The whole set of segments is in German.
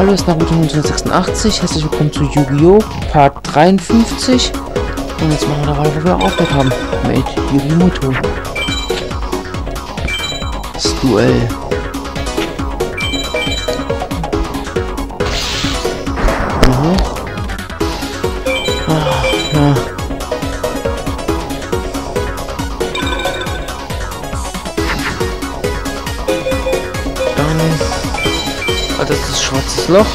Hallo, ist Naruto 1986. Herzlich willkommen zu Yu-Gi-Oh! Part 53. Und jetzt machen wir da weiter, wo wir aufgehört haben. Mit Yugimoto. Das Duell. Das ist schwarzes Loch.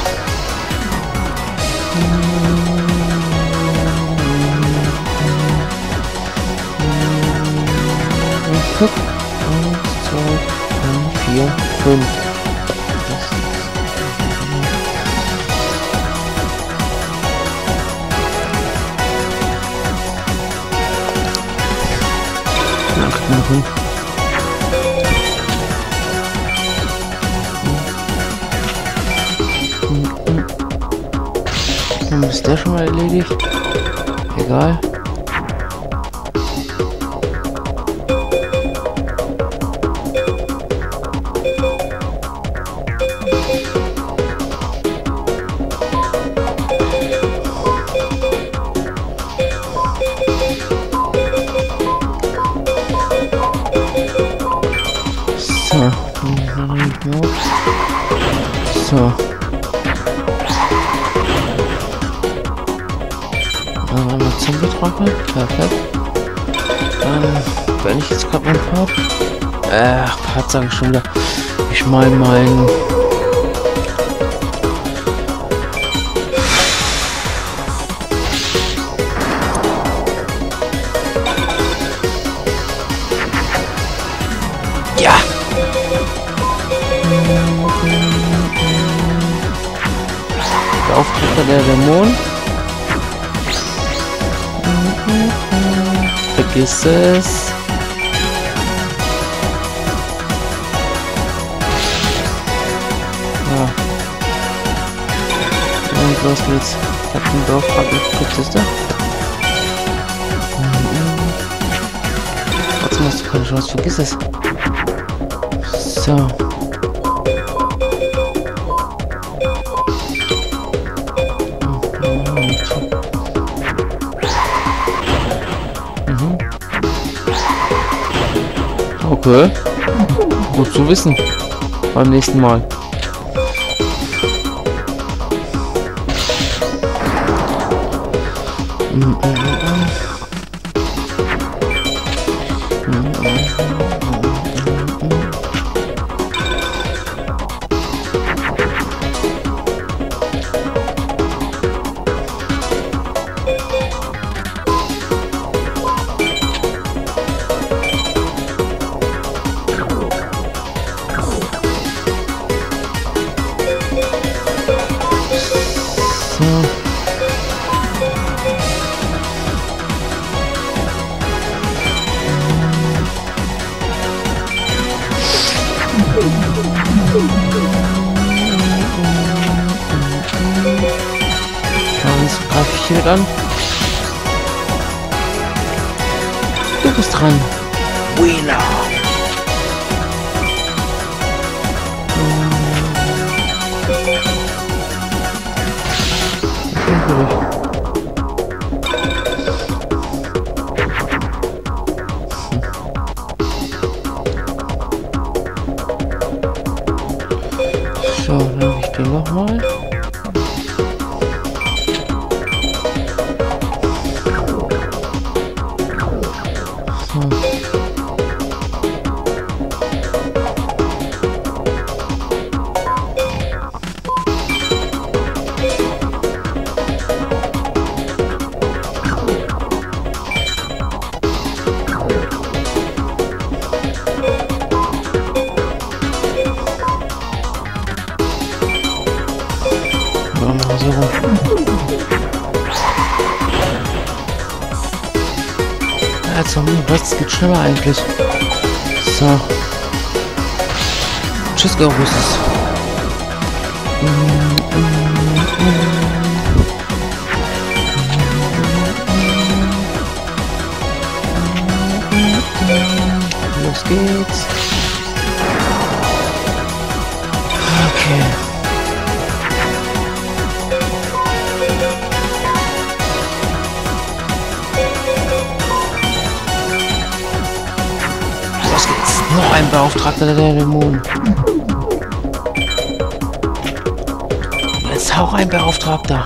Eins, zwei, drei, vier, fünf. Na, kriegt Dann ist der schon mal erledigt. Egal. Part sage ich schon wieder. Ich meine mein... Ja! Der Auftritt der Dämonen. Vergiss es. Und los geht's. Ich hab den Dorfrat Poliziste. Trotzdem hast du keine Chance, vergiss es. So. Mhm. Okay. Gut zu wissen. Beim nächsten Mal. So. Hier an. Du bist dran. Wheeler. So, Ja, Zombie, rechts geht schneller eigentlich. So. Tschüss, Gerusses. Los geht's. Okay. Ein Beauftragter der Dämonen. Jetzt auch ein Beauftragter.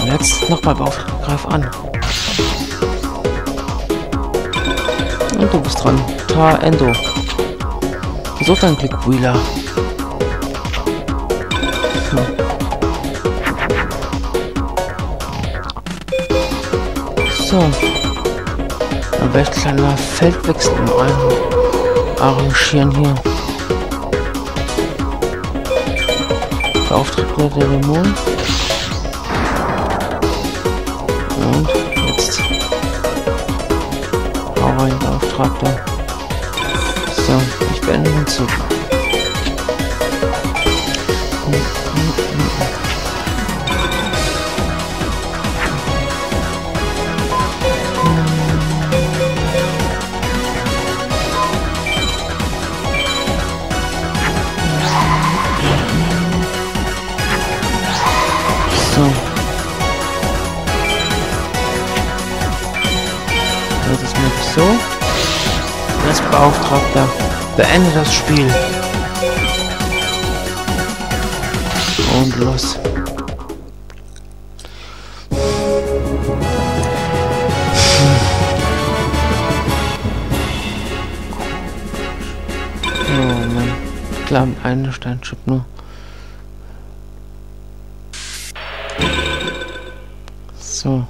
Und jetzt nochmal Beauftragter. Greif an. Und du bist dran. Ta Endo. Versuch deinen Blick, Wheeler. Hm. So. Dann werde ich kleiner Feldwechsel im arrangieren hier. Beauftragter der Dämonen. Und jetzt. Hau rein, Beauftragter. So, ich beende den Zug. So. Das ist mir so. Jetzt Beauftragter. Beende das Spiel. Und los. Oh Mann. Klar, mit einem nur. So.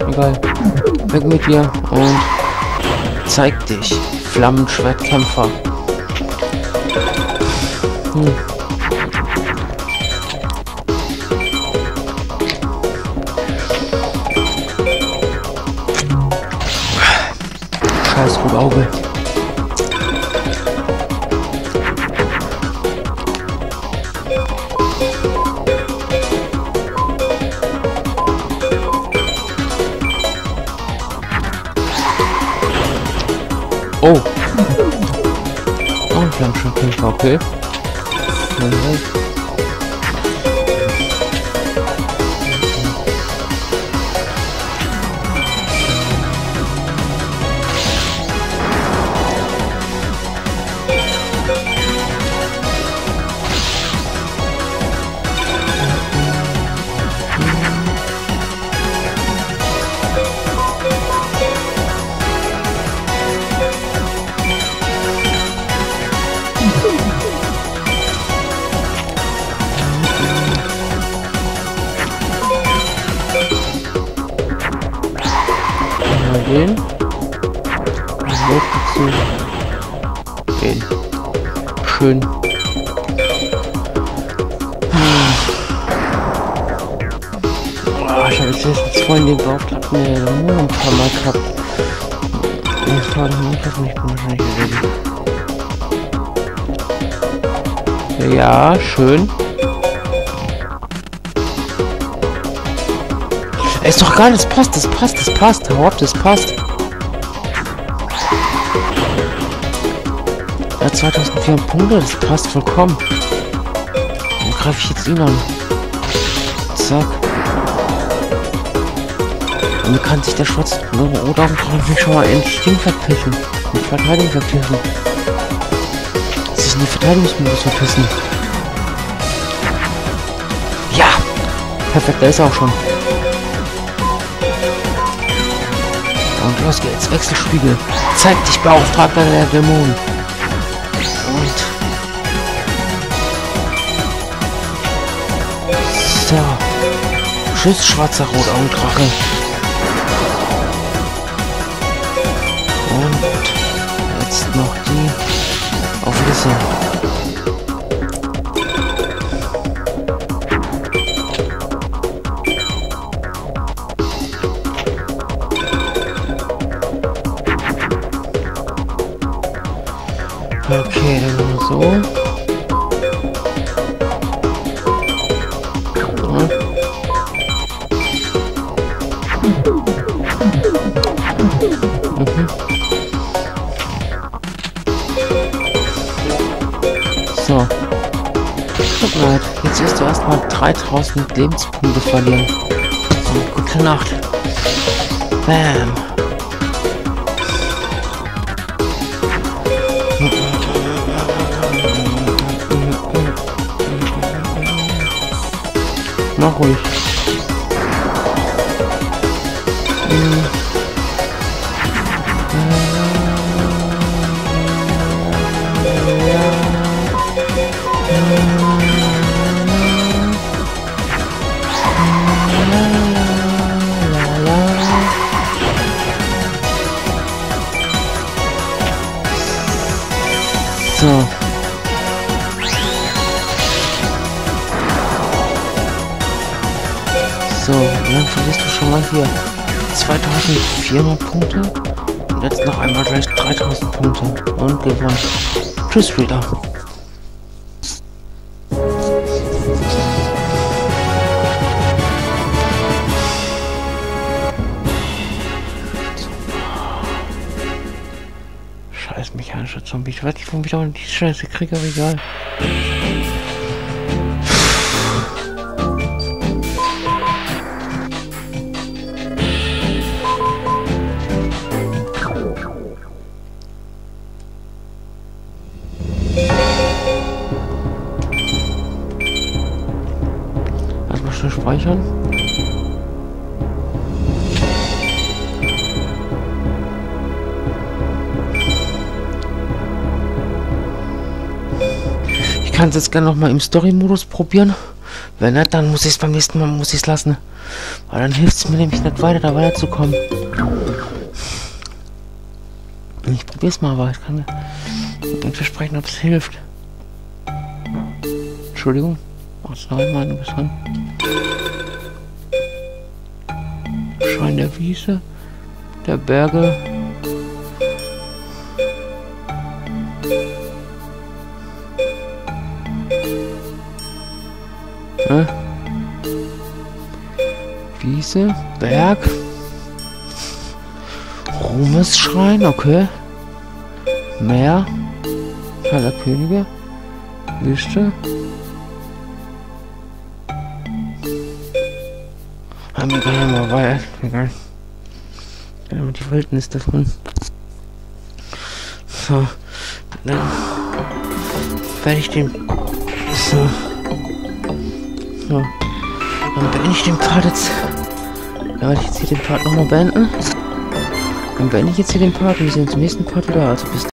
Egal. Weg mit dir und zeig dich, Flammenschwertkämpfer. Hm. Scheiß gut Auge. Oh. Oh, ein Flammschirmkämpfer, okay. Oh, ich habe jetzt vorhin den Beauftragten der Dämonen ein paar Mal gehabt. Ich auf mich, wahrscheinlich erledigt. Ja, schön. Ist doch geil, das passt, das passt, das passt. Hau ab, das passt. Hat 2400 Punkte, das passt vollkommen. Dann greife ich jetzt ihn an. Zack. Und kann sich der Schwarz oder kann ich schon mal ins Ding verpissen. In die Verteidigung verpissen. Sich in die Verteidigungsmodus verpissen. Ja! Perfekt, da ist er auch schon. Und los geht's, Wechselspiegel. Zeig dich, Beauftragter der Dämonen. Und... So. Tschüss, schwarzer Rotaugendrache. Und jetzt noch die auf Lisse. Okay, dann so. Tut mir leid. Jetzt wirst du erstmal 3000 Lebenspunkte verlieren. So, gute Nacht. Bam. Mach ruhig. So. Verlierst du schon mal hier 2400 Punkte. Und jetzt noch einmal gleich 3000 Punkte. Und gewonnen. Tschüss wieder. Scheiß mechanischer Zombie. Ich weiß nicht, warum ich auch die Scheiße kriege, aber egal. Kann es jetzt gerne noch mal im Story-Modus probieren. Wenn nicht, dann muss ich es beim nächsten Mal muss ich es lassen. Weil dann hilft es mir nämlich nicht weiter, da weiterzukommen. Ich probiere es mal, aber ich kann mir nicht versprechen, ob es hilft. Entschuldigung. Arzneimann, du bist. Schein der Wiese, der Berge. Wiese, Berg. Ruhmesschrein, okay. Meer. Aller Könige. Wüste. Haben wir gar nicht mal weiter. Ja, mit die Wildnis davon. So. Dann werde ich den. So. So. Dann beende ich den Part jetzt. Dann werde ich jetzt hier den Part nochmal beenden. Dann beende ich jetzt hier den Part und wir sehen uns im nächsten Part wieder. Also bis